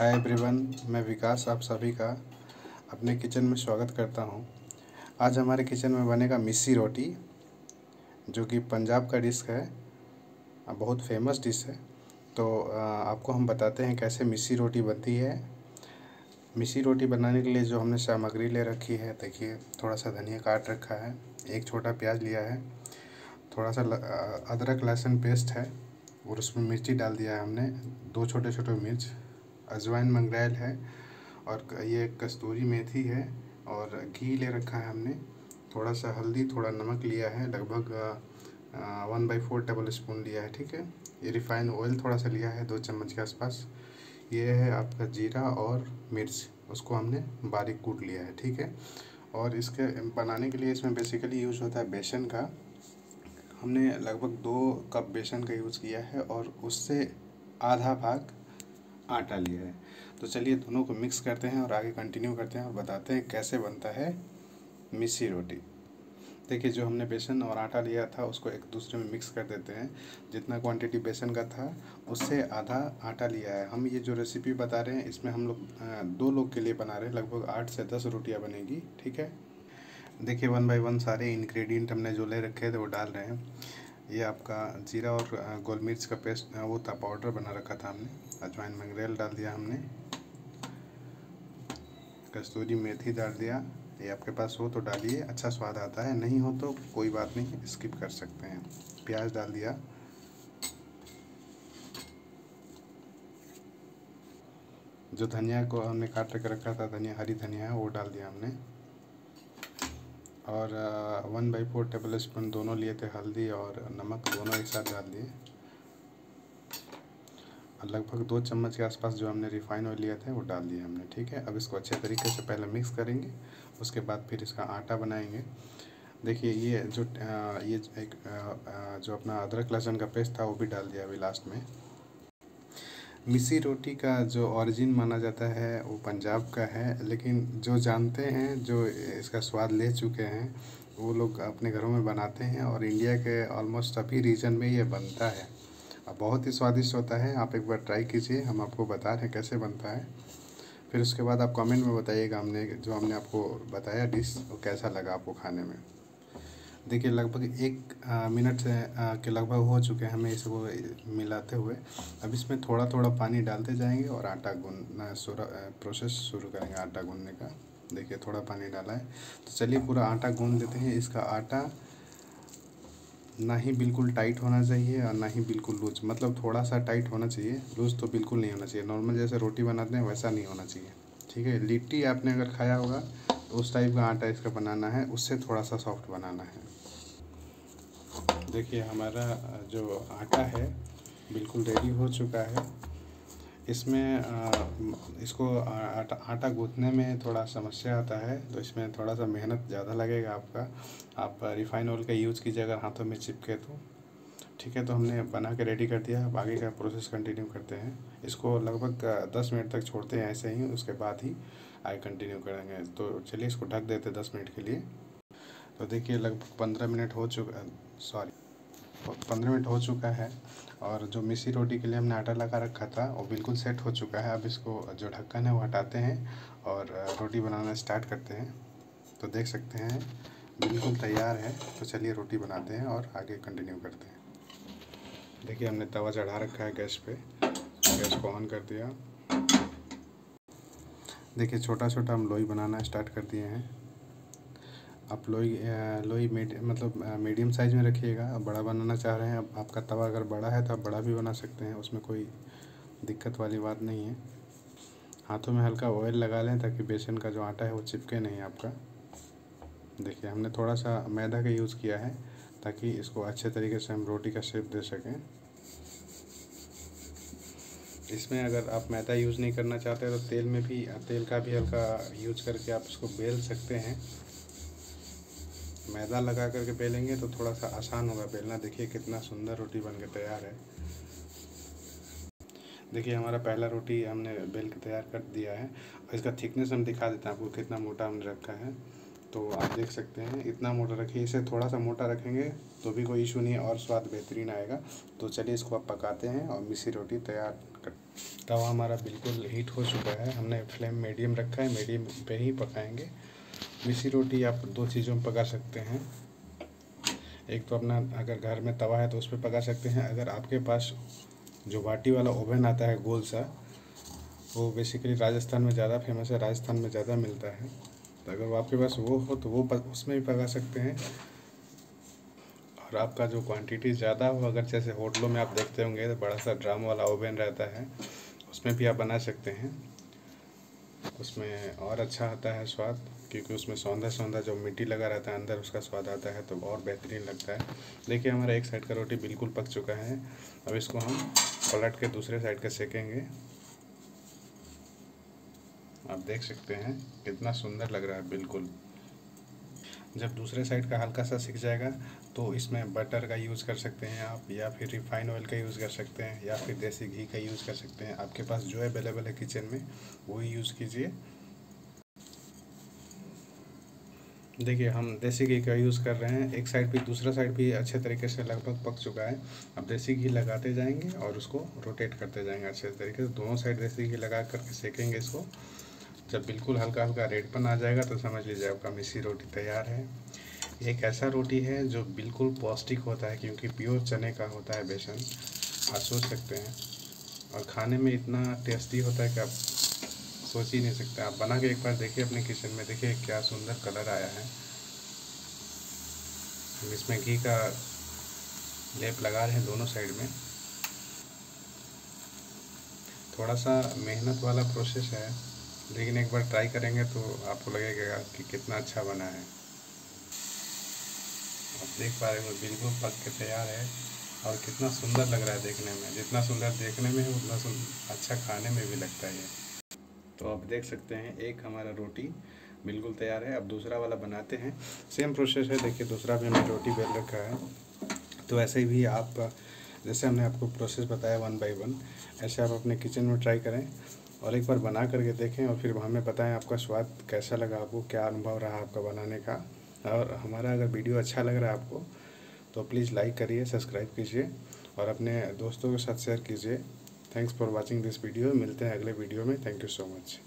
Hi everyone, मैं विकास, आप सभी का अपने किचन में स्वागत करता हूँ। आज हमारे किचन में बनेगा मिस्सी रोटी, जो कि पंजाब का डिश है बहुत फ़ेमस डिश है। तो आपको हम बताते हैं कैसे मिस्सी रोटी बनती है। मिस्सी रोटी बनाने के लिए जो हमने सामग्री ले रखी है, देखिए थोड़ा सा धनिया काट रखा है, एक छोटा प्याज लिया है थोड़ा सा अदरक, लहसुन पेस्ट है, और उसमें मिर्ची डाल दिया है हमने, दो छोटे छोटे मिर्च। अजवाइन मंगरेल है और ये कस्तूरी मेथी है और घी ले रखा है हमने। थोड़ा सा हल्दी, थोड़ा नमक लिया है, लगभग one by four tablespoon लिया है, ठीक है? ये रिफाइन ऑयल थोड़ा सा लिया है, दो चम्मच के आसपास। ये है आपका जीरा और मिर्च, उसको हमने बारीक कूट लिया है, ठीक है? और इसके बनाने के लिए इसमें बेसिकली यूज़ होता है बेसन का। हमने लगभग दो कप बेसन का यूज़ किया है और उससे आधा भाग आटा लिया है। तो चलिए दोनों को मिक्स करते हैं और आगे कंटिन्यू करते हैं और बताते हैं कैसे बनता है मिस्सी रोटी। देखिए, जो हमने बेसन और आटा लिया था, उसको एक दूसरे में मिक्स कर देते हैं। जितना क्वांटिटी बेसन का था, उससे आधा आटा लिया है। हम ये जो रेसिपी बता रहे हैं, इसमें हम लोग दो लोग के लिए बना रहे हैं। लगभग आठ से दस रोटियाँ बनेगी, ठीक है? देखिए वन बाय वन सारे इंग्रेडिएंट हमने जो ले रखे थे, वो डाल रहे हैं। ये आपका जीरा और गोल मिर्च का पेस्ट वो था, पाउडर बना रखा था हमने, अजवाइन मंगरेल डाल दिया हमने, कस्तूरी मेथी डाल दिया, ये आपके पास हो तो डालिए अच्छा स्वाद आता है, नहीं हो तो कोई बात नहीं, स्किप कर सकते हैं। प्याज डाल दिया। जो धनिया को हमने काट के रखा था, धनिया, हरी धनिया है वो डाल दिया हमने। और one by four tablespoon दोनों लिए थे हल्दी और नमक दोनों एक साथ डाल दिए। लगभग दो चम्मच के आसपास जो हमने रिफाइन ऑयल लिया था वो डाल दिया हमने, ठीक है? अब इसको अच्छे तरीके से पहले मिक्स करेंगे, उसके बाद फिर इसका आटा बनाएँगे। देखिए, ये जो ये एक जो अपना अदरक लहसुन का पेस्ट था वो भी डाल दिया अभी लास्ट में। मिसी रोटी का जो ओरिजिन माना जाता है, वो पंजाब का है। लेकिन जो जानते हैं, जो इसका स्वाद ले चुके हैं, वो लोग अपने घरों में बनाते हैं और इंडिया के ऑलमोस्ट सभी रीजन में ये बनता है। बहुत ही स्वादिष्ट होता है। आप एक बार ट्राई कीजिए, हम आपको बता रहे हैं कैसे बनता है। फिर उसके बाद आप कमेंट में बताइएगा हमने जो हमने आपको बताया डिश वो कैसा लगा आपको खाने में। देखिए, लगभग एक मिनट के लगभग हो चुके हैं हमें इसको मिलाते हुए। अब इसमें थोड़ा थोड़ा पानी डालते जाएँगे और आटा गूंदना प्रोसेस शुरू करेंगे आटा गूंदने का। देखिए, थोड़ा पानी डाला है। तो चलिए, पूरा आटा गूंद देते हैं। इसका आटा ना ही बिल्कुल टाइट होना चाहिए और ना ही बिल्कुल लूज। मतलब थोड़ा सा टाइट होना चाहिए। लूज तो बिल्कुल नहीं होना चाहिए। नॉर्मल जैसे रोटी बनाते हैं, वैसा नहीं होना चाहिए। ठीक है? लिट्टी आपने अगर खाया होगा तो उस टाइप का आटा इसका बनाना है। उससे थोड़ा सा सॉफ्ट बनाना है। देखिए, हमारा जो आटा है, बिल्कुल रेडी हो चुका है। इसमें इसको आटा आटा गूँथने में थोड़ा समस्या आता है तो इसमें थोड़ा सा मेहनत ज़्यादा लगेगा आपका। आप रिफाइन ऑयल का यूज़ कीजिए अगर हाथों में चिपके तो। ठीक है तो हमने बना के रेडी कर दिया। अब आगे का प्रोसेस कंटिन्यू करते हैं। इसको लगभग दस मिनट तक छोड़ते हैं ऐसे ही, उसके बाद ही आगे कंटिन्यू करेंगे। तो चलिए, इसको ढक देते दस मिनट के लिए। तो देखिए, लगभग पंद्रह मिनट हो चुका सॉरी पंद्रह मिनट हो चुका है और जो मिसी रोटी के लिए हमने आटा लगा रखा था, वो बिल्कुल सेट हो चुका है। अब इसको जो ढक्कन है, वो हटाते हैं और रोटी बनाना स्टार्ट करते हैं। तो देख सकते हैं, बिल्कुल तैयार है। तो चलिए रोटी बनाते हैं और आगे कंटिन्यू करते हैं। देखिए, हमने तवा चढ़ा रखा है गैस पे। गैस को ऑन कर दिया। देखिए छोटा छोटा हम लोई बनाना स्टार्ट कर दिए हैं। आप लोई लोई मीड मतलब मीडियम साइज़ में रखिएगा। आप बड़ा बनाना चाह रहे हैं अब आपका तवा अगर बड़ा है तो आप बड़ा भी बना सकते हैं, उसमें कोई दिक्कत वाली बात नहीं है। हाथों में हल्का ऑयल लगा लें ताकि बेसन का जो आटा है वो चिपके नहीं आपका। देखिए, हमने थोड़ा सा मैदा का यूज़ किया है ताकि इसको अच्छे तरीके से हम रोटी का शेप दे सकें। इसमें अगर आप मैदा यूज़ नहीं करना चाहते तो तेल में भी, तेल का भी हल्का यूज़ करके आप इसको बेल सकते हैं। मैदा लगा करके बेलेंगे तो थोड़ा सा आसान होगा बेलना। देखिए कितना सुंदर रोटी बन के तैयार है। देखिए हमारा पहला रोटी हमने बेल के तैयार कर दिया है। और इसका थिकनेस हम दिखा देते हैं आपको कितना मोटा हमने रखा है। तो आप देख सकते हैं इतना मोटा रखिए। इसे थोड़ा सा मोटा रखेंगे तो भी कोई इशू नहीं है और स्वाद बेहतरीन आएगा। तो चलिए इसको आप पकाते हैं और मिसी रोटी तैयार कर तवा हमारा बिल्कुल हीट हो चुका है। हमने फ्लेम मीडियम रखा है। मीडियम पे ही पकाएँगे। मिसी रोटी आप दो चीज़ों में पका सकते हैं। एक तो अपना अगर घर में तवा है तो उस पर पका सकते हैं। अगर आपके पास जो बाटी वाला ओवन आता है गोल सा, वो बेसिकली राजस्थान में ज़्यादा फ़ेमस है, राजस्थान में ज़्यादा मिलता है। तो अगर आपके पास वो हो तो वो उसमें भी पका सकते हैं। और आपका जो क्वांटिटी ज़्यादा हो, अगर जैसे होटलों में आप देखते होंगे तो बड़ा सा ड्राम वाला ओवन रहता है, उसमें भी आप बना सकते हैं। उसमें और अच्छा आता है स्वाद। क्योंकि उसमें सौंधा सौंधा जो मिट्टी लगा रहता है, अंदर उसका स्वाद आता है तो और बेहतरीन लगता है। देखिए, हमारा एक साइड का रोटी बिल्कुल पक चुका है। अब इसको हम पलट के दूसरे साइड का सेकेंगे। आप देख सकते हैं, कितना सुंदर लग रहा है, बिल्कुल। जब दूसरे साइड का हल्का सा सीख जाएगा तो इसमें बटर का यूज़ कर सकते हैं आप, या फिर रिफाइन ऑयल का यूज़ कर सकते हैं, या फिर देसी घी का यूज़ कर सकते हैं। आपके पास जो अवेलेबल है किचन में, वही यूज़ कीजिए। देखिए, हम देसी घी का यूज़ कर रहे हैं। एक साइड भी दूसरा साइड भी अच्छे तरीके से लगभग पक चुका है। अब देसी घी लगाते जाएँगे और उसको रोटेट करते जाएँगे अच्छे तरीके से। दोनों साइड देसी घी लगा करके सेकेंगे इसको। जब बिल्कुल हल्का हल्का रेडपन आ जाएगा तो समझ लीजिए आपका मिसी रोटी तैयार है। एक ऐसा रोटी है जो बिल्कुल पौष्टिक होता है, क्योंकि प्योर चने का होता है बेसन। आप सोच सकते हैं। और खाने में इतना टेस्टी होता है कि आप सोच ही नहीं सकते। आप बना के एक बार देखिए अपने किचन में, देखिए क्या सुंदर कलर आया है। हम इसमें घी का लेप लगा रहे हैं दोनों साइड में। थोड़ा सा मेहनत वाला प्रोसेस है, लेकिन एक बार ट्राई करेंगे तो आपको लगेगा कि कितना अच्छा बना है। आप देख पा रहे हो, बिल्कुल पक के तैयार है और कितना सुंदर लग रहा है देखने में। जितना सुंदर देखने में है, उतना अच्छा खाने में भी लगता है। तो आप देख सकते हैं, एक हमारा रोटी बिल्कुल तैयार है। अब दूसरा वाला बनाते हैं। सेम प्रोसेस है, देखिए दूसरा भी हमने रोटी बेल रखा है। तो ऐसे भी आप, जैसे हमने आपको प्रोसेस बताया वन बाय वन ऐसे आप अपने किचन में ट्राई करें और एक बार बना करके देखें और फिर हमें बताएँ आपका स्वाद कैसा लगा आपको, क्या अनुभव रहा आपका बनाने का। और हमारा अगर वीडियो अच्छा लग रहा है आपको तो प्लीज़ लाइक करिए सब्सक्राइब कीजिए और अपने दोस्तों के साथ शेयर कीजिए। Thanks for watching this video मिलते हैं अगले वीडियो में थैंक यू सो मच